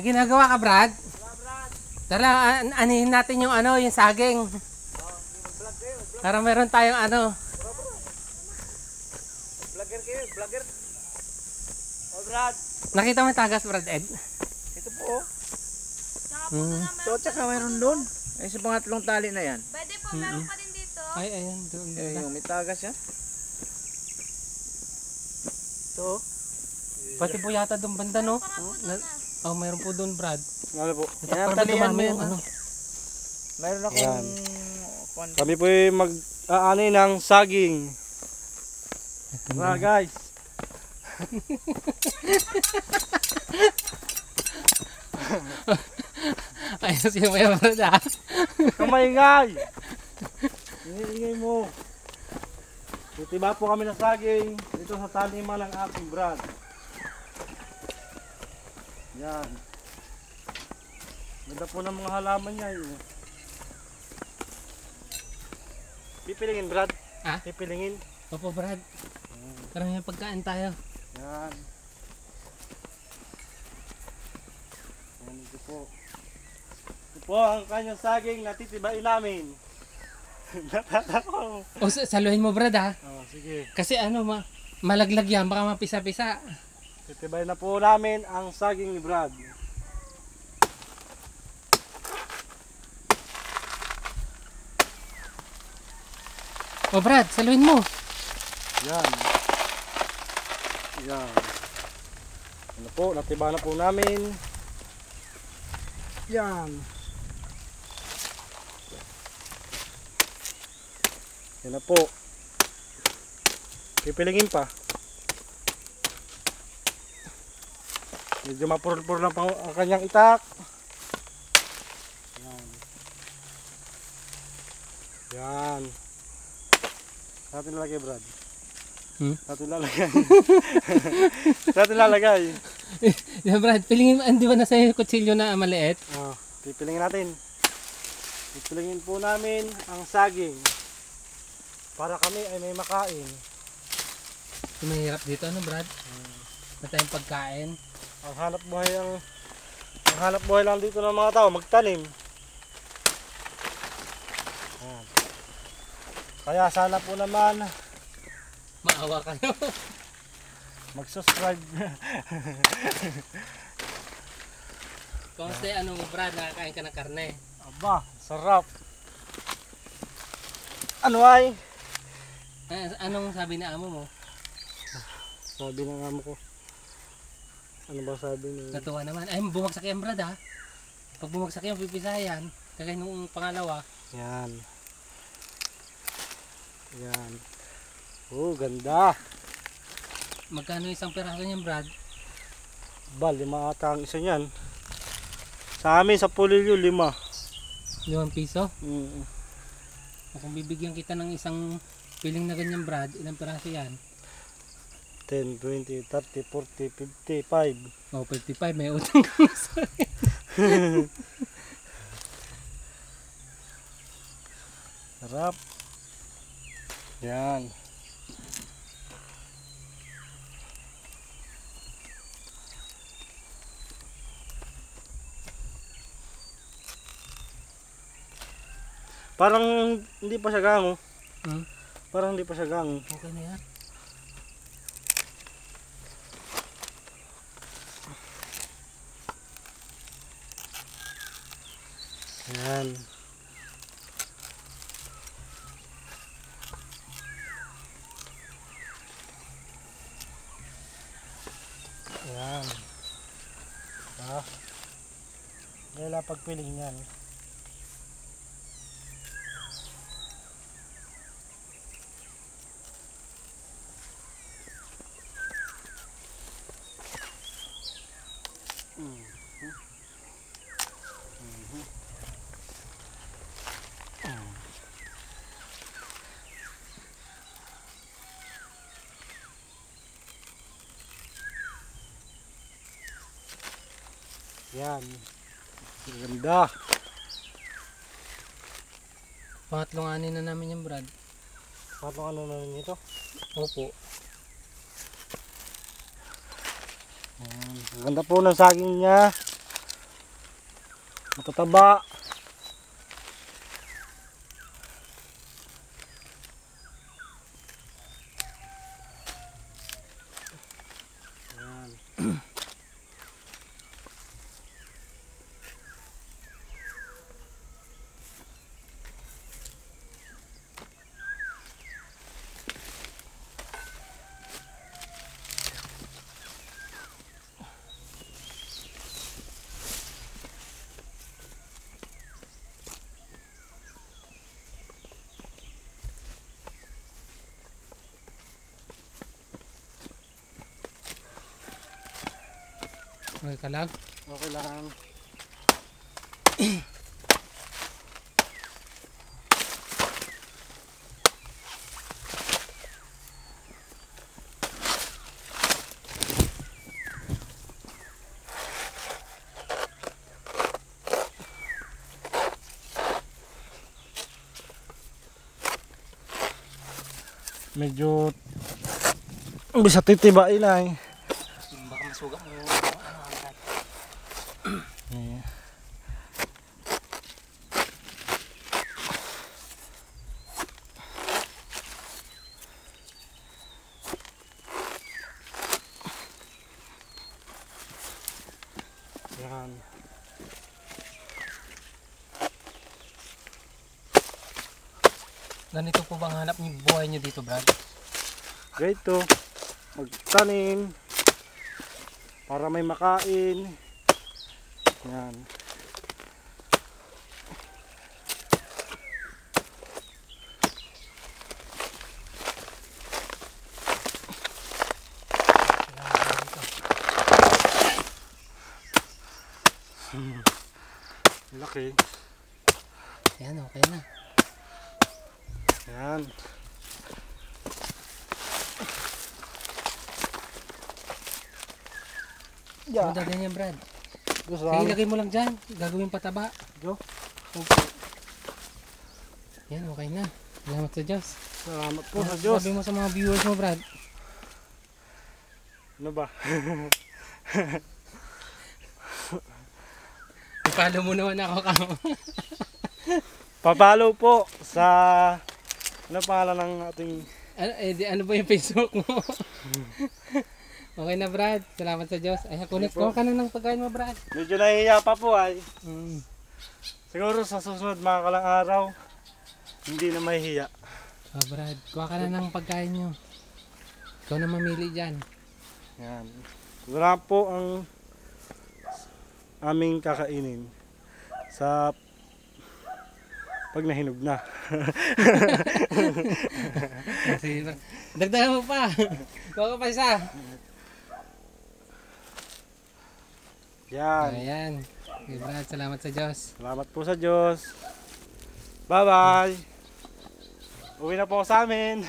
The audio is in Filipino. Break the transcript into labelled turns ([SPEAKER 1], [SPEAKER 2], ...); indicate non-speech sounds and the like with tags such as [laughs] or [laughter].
[SPEAKER 1] May ginagawa ka, Brad? Tara, an anihin natin yung ano, yung saging. Para meron tayong ano.
[SPEAKER 2] Vlogger kayo, vlogger. Oh, Brad.
[SPEAKER 1] Nakita mo yung tagas, Brad Ed?
[SPEAKER 2] Ito po. oh.
[SPEAKER 1] Hmm.
[SPEAKER 2] Ito, tsaka mayroon doon. Ay, sa pangatlong tali na yan.
[SPEAKER 3] Pwede po, meron pa din dito.
[SPEAKER 1] Ay, ayan. Doon, doon.
[SPEAKER 2] yung may tagas yan. Ito. oh.
[SPEAKER 1] Pati po yata doon banda, no?
[SPEAKER 3] Para po
[SPEAKER 1] Oh,
[SPEAKER 3] doon
[SPEAKER 1] na-
[SPEAKER 3] na.
[SPEAKER 1] Oh, meron po doon, Brad.
[SPEAKER 2] Ano po? Yan, talian
[SPEAKER 1] dumami
[SPEAKER 2] mo yan.
[SPEAKER 1] yung ano.
[SPEAKER 2] Mayroon akong...
[SPEAKER 4] Yan. Kami po ay mag aani ng saging. Tara guys. [laughs]
[SPEAKER 1] Ayos yung may Brad, ah.
[SPEAKER 4] Kamaingay. Iniingay mo. Titiba po kami ng saging dito sa taniman ng ating brad. Yan. Ganda po ng mga halaman niya. Yun. Pipilingin brad.
[SPEAKER 1] Ah?
[SPEAKER 4] Pipilingin.
[SPEAKER 1] Opo, Brad. Tara, may pagkain tayo.
[SPEAKER 4] Yan. Yan ito po. Ito po ang kanyang saging na titibain namin. [laughs] Natatako.
[SPEAKER 1] O, sa- saluhin mo, Brad, ha?
[SPEAKER 4] oh, sige.
[SPEAKER 1] Kasi ano, ma malaglag yan. Baka mapisa-pisa.
[SPEAKER 4] Titibay na po namin ang saging ni Brad.
[SPEAKER 1] O, Brad, saluhin mo.
[SPEAKER 4] Yan. Yan. Ano po, natiba na po namin. Yan. Yan na po. Pipilingin pa. Medyo mapurul-purul na pa ang kanyang itak. Yan. Yan. Sa atin lalagay, Brad.
[SPEAKER 1] Hmm?
[SPEAKER 4] Sa atin lalagay. [laughs] Sa atin lalagay. [laughs]
[SPEAKER 1] Yan, Brad, pilingin mo. Hindi ba nasa yung kutsilyo na maliit?
[SPEAKER 4] Oh, pipilingin natin. Pipilingin po namin ang saging. Para kami ay may makain.
[SPEAKER 1] Yung mahirap dito, ano, Brad? Na tayong pagkain.
[SPEAKER 4] Ang hanap buhay ang ang hanap buhay lang dito ng mga tao, magtanim. Ayan. Kaya sana po naman
[SPEAKER 1] Maawa kayo. [laughs]
[SPEAKER 4] mag-subscribe. [laughs]
[SPEAKER 1] Kamusta yung ano mo, Brad? Nakakain ka ng karne.
[SPEAKER 4] Aba, sarap. Ano ay?
[SPEAKER 1] Eh, anong sabi ni amo mo?
[SPEAKER 4] Sabi ng amo ko. Ano ba sabi niya?
[SPEAKER 1] Natuwa naman. Ay, bumagsak yan, Brad, ha? Pag bumagsak yan, pipisayan. Kagaya nung pangalawa.
[SPEAKER 4] Yan. Yan. Oh, ganda.
[SPEAKER 1] Magkano isang peraso niyan, Brad?
[SPEAKER 4] Ba, lima ata ang isa niyan. Sa amin, sa pulilyo, lima.
[SPEAKER 1] Limang piso?
[SPEAKER 4] Mm.
[SPEAKER 1] O kung bibigyan kita ng isang piling na ganyan, Brad, ilang peraso yan?
[SPEAKER 4] 10, 20, 30, 40, 55.
[SPEAKER 1] O, 55. May utang ka na sa akin. [laughs]
[SPEAKER 4] Sarap. Yan. Parang hindi pa siya gango.
[SPEAKER 1] Hmm?
[SPEAKER 4] Parang hindi pa siya gango.
[SPEAKER 1] Okay na yan.
[SPEAKER 4] Yan. Yan. Ah. Kaya pagpiling yan. Yan. Ganda.
[SPEAKER 1] Pangatlong ani na namin yung Brad.
[SPEAKER 4] Paano ano na rin ito?
[SPEAKER 1] Opo.
[SPEAKER 4] Ang Ganda po ng saging niya. Matataba. Yan.
[SPEAKER 1] Okay ka lang?
[SPEAKER 4] Okay lang. Medyo bisa titiba eh.
[SPEAKER 1] Baka masuga mo.
[SPEAKER 4] Yeah. Yan.
[SPEAKER 1] Ganito po bang hanap niyo buhay niyo dito, Brad?
[SPEAKER 4] Ganito, magtanim para may makain. Yan. Hmm. Laki.
[SPEAKER 1] Yan, okay na.
[SPEAKER 4] Yan.
[SPEAKER 1] Ano dadalhin yan, Brad?
[SPEAKER 4] Gusto namin.
[SPEAKER 1] ilagay mo lang dyan. Gagawin pataba.
[SPEAKER 4] Jo.
[SPEAKER 1] Yan, okay na. Salamat sa Diyos.
[SPEAKER 4] Salamat po sa Diyos.
[SPEAKER 1] Sabi mo sa mga viewers mo, Brad.
[SPEAKER 4] Ano ba? [laughs]
[SPEAKER 1] I-follow mo naman ako kamo.
[SPEAKER 4] Papalo po sa ano pangalan ng ating
[SPEAKER 1] ano, eh, di, ano ba yung Facebook mo? [laughs] okay na, Brad. Salamat sa Diyos. Ay, kunin ko ka na ng pagkain mo, Brad.
[SPEAKER 4] medyo nahihiya pa po ay
[SPEAKER 1] Mm.
[SPEAKER 4] siguro sa susunod mga kalang araw hindi na mahihiya.
[SPEAKER 1] Oh, Brad, kuha ka na ng pagkain nyo. Ikaw na mamili dyan.
[SPEAKER 4] Yan. Wala po ang aming kakainin sa pag nahinog na. [laughs]
[SPEAKER 1] Dagdagan mo pa. Kuha ka pa isa.
[SPEAKER 4] Yan.
[SPEAKER 1] Ayan. Okay, Brad, salamat sa Diyos.
[SPEAKER 4] Salamat po sa Diyos. Bye-bye. Uwi na po sa amin.